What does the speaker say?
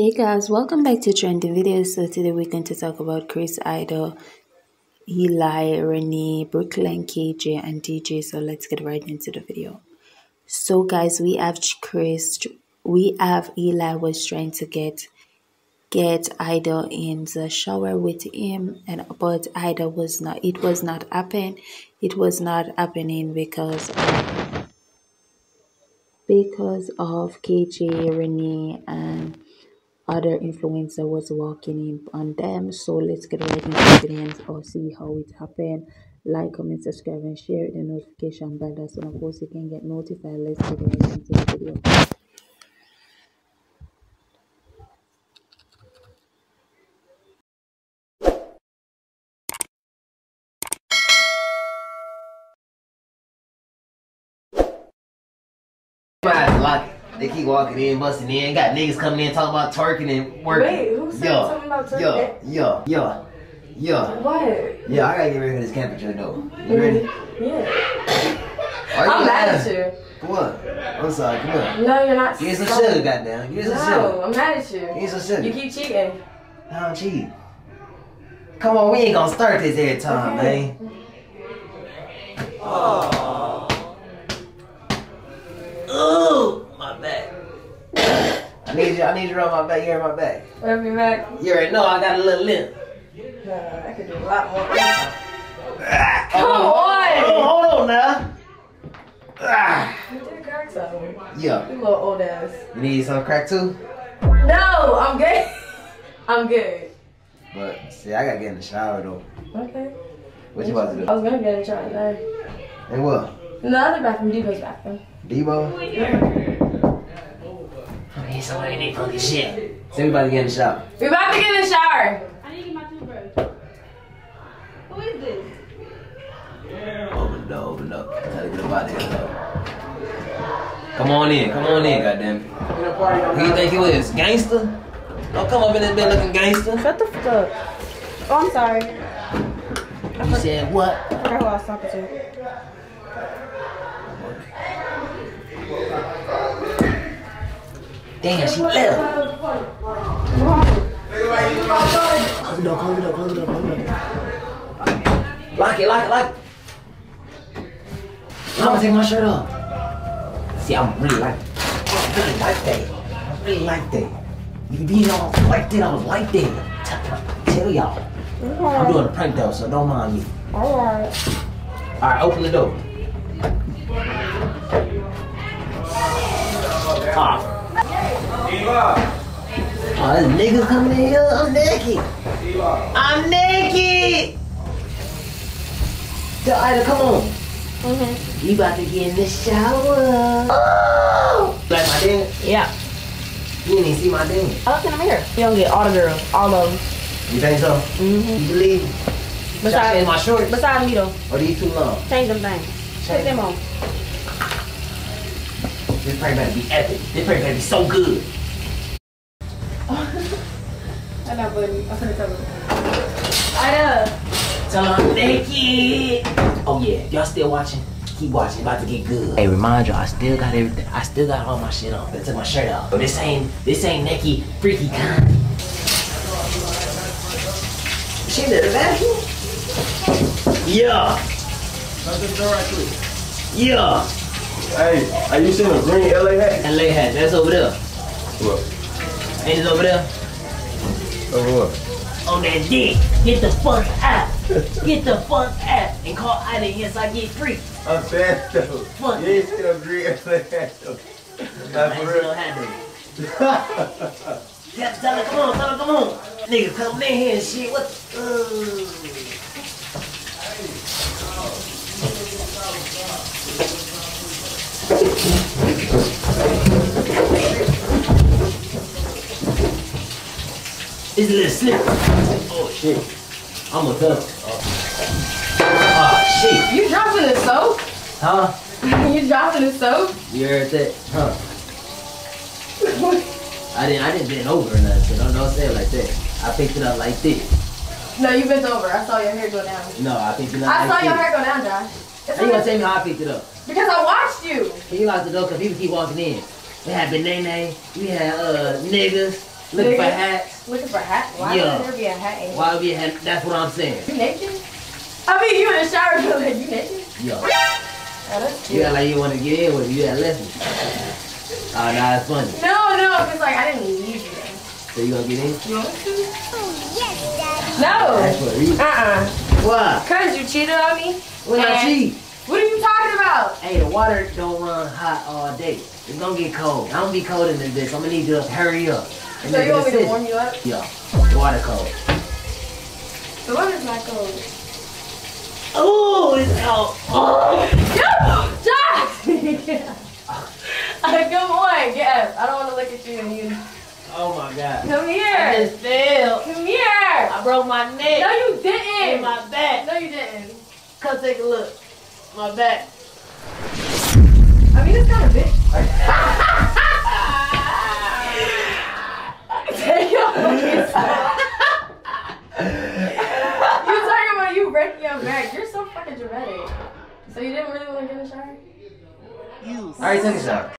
Hey guys, welcome back to Trending Videos. So today we're going to talk about Chris Ida, Eli, Renee, Brooklyn, KJ, and DJ. So let's get right into the video. So guys, we have Chris, we have Eli was trying to get get Ida in the shower with him, and but Ida was not. It was not happen. It was not happening because because of KJ, Renee, and other influencer was walking in on them. So let's get right into the or see how it happened. Like, comment, subscribe, and share the notification bell. When of course you can get notified. Let's get right into the video. Like they keep walking in, busting in. Got niggas coming in talking about twerking and working. Wait, who said Yo, something about turkey? Yo, yo, yo, yo. What? Yeah, I gotta get ready for this temperature though. You mm-hmm. ready? Yeah. Are you I'm mad mad? at you. What? I'm sorry. Come on. No, you're not. Give me some sorry. sugar, goddamn. Give me some No, sugar. I'm mad at Give you. me some sugar. You keep cheating. I don't cheat. Come on, we ain't gonna start this every time, Okay. man. Oh. Need you. I need you to rub my back. You hurt my back. Rub your back. You already know I got a little limp. Nah, I could do a lot more. Ah, Come oh, on. oh, hold on now. Ah, You did crack something. yeah. You little old ass. You need some crack too? No, I'm good. I'm good. But see, I gotta get in the shower though. Okay. What you about to do? I was gonna get in the shower there. And what? In the other bathroom, Devo's bathroom. Debo? I need somebody need funky shit. So we about to get in the shower. We about to get in the shower. I need to get my toothbrush. Who is this? Open the door, open the door. Gotta get up out of here though. Come on in, come on in, goddamn. Who you think you is? Gangster? Don't come up in this bed looking gangster. Shut the fuck up. Oh, I'm sorry. You said what? I forgot who I was talking to. Damn, she left. Close the door, close the door, close the door, close the door. Lock it, lock it, lock it. I'm gonna take my shirt off. See, I'm really like, I really like that. I really like that. You be all like that, I was like that. Tell, tell y'all. I'm doing a prank though, so don't mind me. Alright. Alright, open the door. Ah. Oh, this niggas coming in here. I'm naked. I'm naked. Tell Ida, come on. Mm-hmm. You about to get in the shower. Oh. Like my dad? Yeah. You didn't even see my dad. Oh, can I here? You don't get all the girls. All of them. You think so? Mm-hmm. You believe? I Besides, my shorts? besides me though. Or these too long? Change them things. Put them on. This prank better be epic. This prank better be so good. I know, buddy. I'm gonna tell Tell her I'm naked. Oh yeah, y'all still watching? Keep watching, about to get good. Hey, remind y'all, I still got everything. I still got all my shit on. I took my shirt off. But this ain't this ain't naked freaky kind. She did the vacuum? Yeah. Yeah. Hey, are you seeing a green LA hat? And lay hat, that's over there. What? And it's over there. Oh, what? On that dick. Get the fuck out. Get the fuck out. And call Ida, yes, I get free. I'm saying though. What? You ain't seen a green LA hat though. Ain't for real. that. Yeah, tell her, come on, tell her, come on. Nigga, come in here and shit. What? Uh. It's a little slip. Oh shit. I'm a duck. Oh shit. You dropping the soap? Huh? you dropping the soap? You heard that? Huh? I didn't I didn't bend over or nothing. Don't don't say it like that. I picked it up like this. No, you bent over. I saw your hair go down. No, I picked it up I like saw your hair go down, Josh. How you gonna tell me how I picked it up? Because I watched you. He locked lock the door? Cause people keep walking in. We had Banana, we had uh niggas, Looking for Nigga. hats. Looking for a hat? Why Yeah. would there be a hat in Why would be a hat? That's what I'm saying. You naked? I mean, you in the shower, but you naked? Yeah. Oh, that's you cute. act like you want to get in with you. That listen. Oh, nah, it's funny. No, no, because like, I didn't leave you. So you gonna get in? You want to? That's No. what reason. Uh-uh. Why? Because you cheated on me? When I cheat. What are you talking about? Hey, the water don't run hot all day. It's gonna get cold. I'm gonna be cold in this. I'm gonna need you to hurry up. And So make you want me to warm you up? Yeah, water cold. The water's not cold. Oh, it's out. Oh. Josh! Uh, Come on, get up. I don't want to look at you and you. oh my god. Come here. I here. just fell. Come here. I broke my neck. No, you didn't. my back. No, you didn't. Come take a look. My back. I mean, it's kind of big. Take your fucking side. You talking about you breaking your back? You're so fucking dramatic. So you didn't really want to get a the shower? I already took a shower.